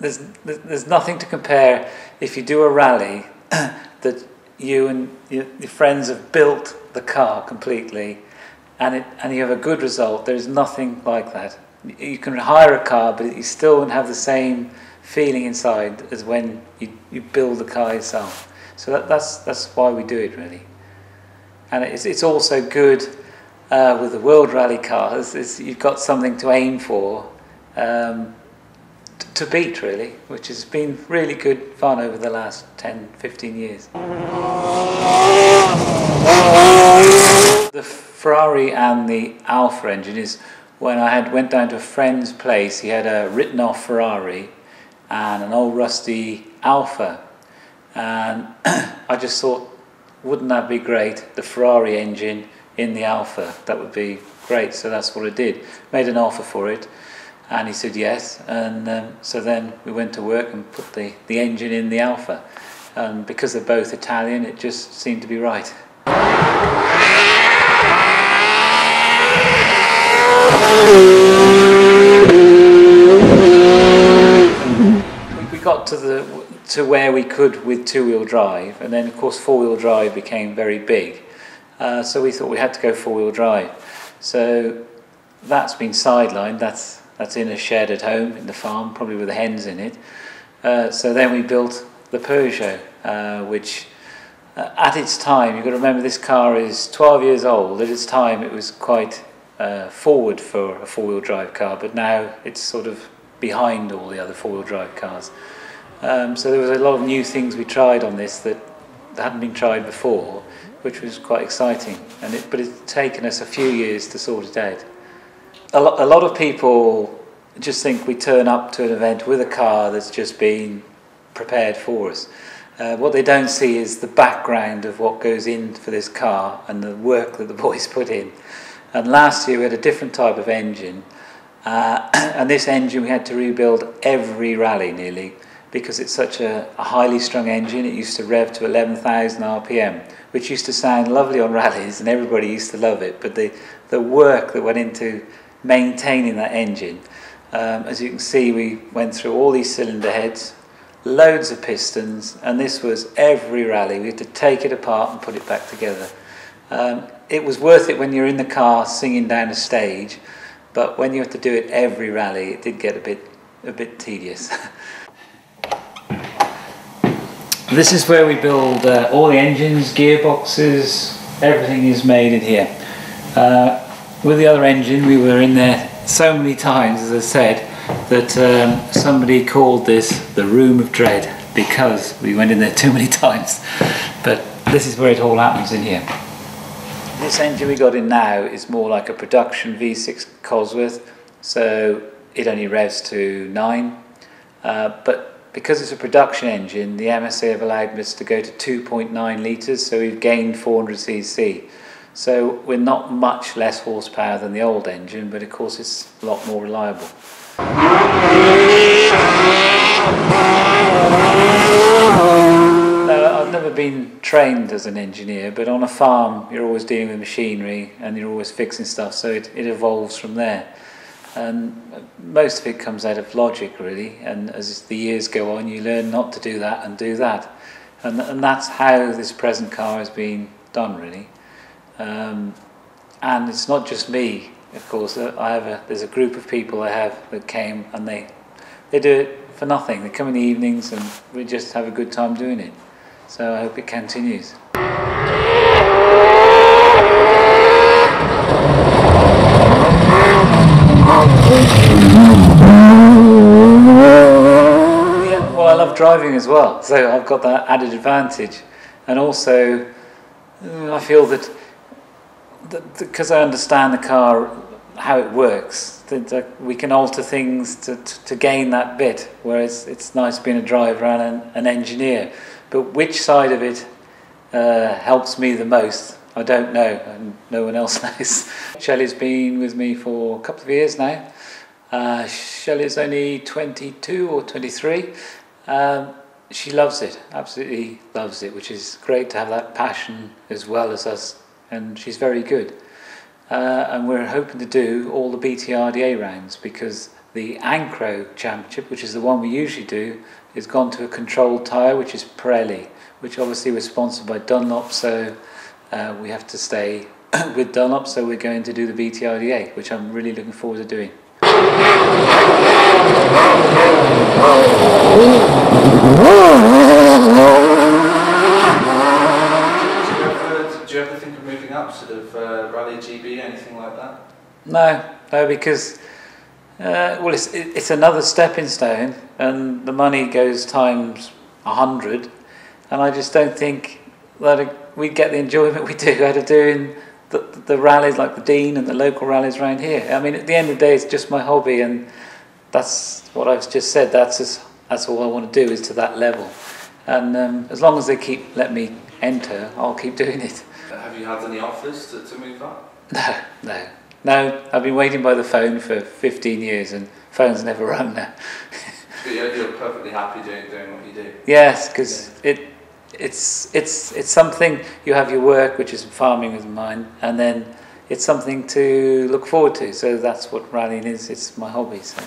there's there's nothing to compare if you do a rally that you and your, your friends have built the car completely and it and you have a good result there's nothing like that. You can hire a car but you still won't have the same feeling inside as when you, you build the car yourself. So that, that's that's why we do it really. And it's, it's also good uh, with the world rally cars it's, you've got something to aim for. Um, to beat really, which has been really good fun over the last 10, 15 years. The Ferrari and the Alfa engine is when I had went down to a friend's place, he had a written off Ferrari and an old rusty Alfa. And I just thought, wouldn't that be great? The Ferrari engine in the Alfa, that would be great. So that's what I did. Made an offer for it and he said yes. And um, so then we went to work and put the, the engine in the Alfa. And because they're both Italian, it just seemed to be right. We got to the to where we could with two-wheel drive, and then of course four-wheel drive became very big. Uh, so we thought we had to go four-wheel drive. So that's been sidelined. That's that's in a shed at home in the farm, probably with the hens in it. Uh, so then we built the Peugeot, uh, which uh, at its time, you've got to remember this car is 12 years old. At its time, it was quite uh, forward for a four-wheel drive car, but now it's sort of behind all the other four-wheel drive cars. Um, so there was a lot of new things we tried on this that hadn't been tried before, which was quite exciting. And it, but it's taken us a few years to sort it out. A, lo- a lot of people just think we turn up to an event with a car that's just been prepared for us. Uh, what they don't see is the background of what goes in for this car and the work that the boys put in. And last year we had a different type of engine, uh, and this engine we had to rebuild every rally nearly because it's such a, a highly strung engine. It used to rev to 11,000 RPM, which used to sound lovely on rallies, and everybody used to love it. But the, the work that went into maintaining that engine. Um, as you can see, we went through all these cylinder heads, loads of pistons, and this was every rally. We had to take it apart and put it back together. Um, it was worth it when you're in the car singing down a stage, but when you have to do it every rally, it did get a bit, a bit tedious. this is where we build uh, all the engines, gearboxes, everything is made in here. Uh, with the other engine, we were in there so many times, as I said, that um, somebody called this the room of dread because we went in there too many times. But this is where it all happens in here. This engine we got in now is more like a production V6 Cosworth, so it only revs to 9. Uh, but because it's a production engine, the MSA have allowed us to go to 2.9 litres, so we've gained 400cc. So we're not much less horsepower than the old engine, but of course it's a lot more reliable. Now, I've never been trained as an engineer, but on a farm you're always dealing with machinery and you're always fixing stuff, so it, it evolves from there. And most of it comes out of logic, really, and as the years go on, you learn not to do that and do that. And, and that's how this present car has been done, really. Um, and it's not just me, of course. Uh, I have a, there's a group of people I have that came and they they do it for nothing. They come in the evenings and we just have a good time doing it. So I hope it continues. Yeah, well, I love driving as well, so I've got that added advantage. And also, uh, I feel that because I understand the car, how it works, we can alter things to, to, to, gain that bit. Whereas it's nice being a driver and an, an engineer. But which side of it uh, helps me the most, I don't know, and no one else knows. Shelley's been with me for a couple of years now. Uh, Shelley's only 22 or 23. Um, she loves it, absolutely loves it, which is great to have that passion as well as us and she's very good. Uh, and we're hoping to do all the BTRDA rounds because the Ancro Championship, which is the one we usually do, has gone to a controlled tyre, which is Pirelli, which obviously was sponsored by Dunlop, so uh, we have to stay with Dunlop, so we're going to do the BTRDA, which I'm really looking forward to doing. Do you ever, do you ever think of moving up, sort of uh, Rally GB, anything like that? No, no, because uh, well, it's it, it's another stepping stone, and the money goes times a hundred, and I just don't think that we get the enjoyment we do out of doing the, the rallies like the Dean and the local rallies around here. I mean, at the end of the day, it's just my hobby, and that's what I've just said. That's as, that's all I want to do is to that level, and um, as long as they keep let me enter, I'll keep doing it. Have you had any offers to, to move up? No, no, no. I've been waiting by the phone for 15 years, and phone's never rung now. But you're, you're perfectly happy doing, doing what you do. yes, because it it's it's it's something you have your work, which is farming with mine, and then it's something to look forward to. So that's what rallying is. It's my hobby. So.